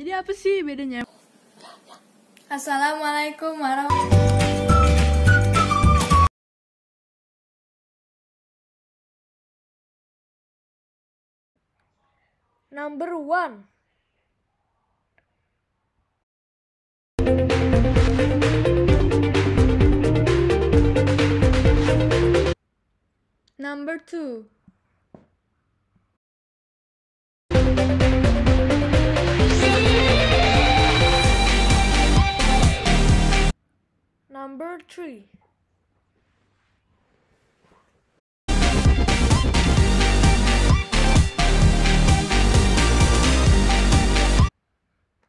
Jadi apa sih bedanya? Assalamualaikum warahmatullahi Number one. Number two. Number three.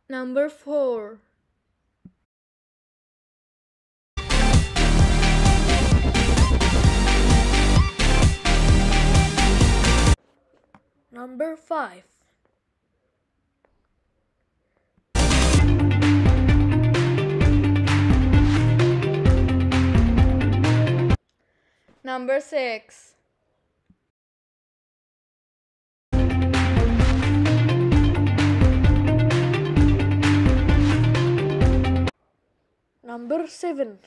Number four. Number five. Number six. Number seven.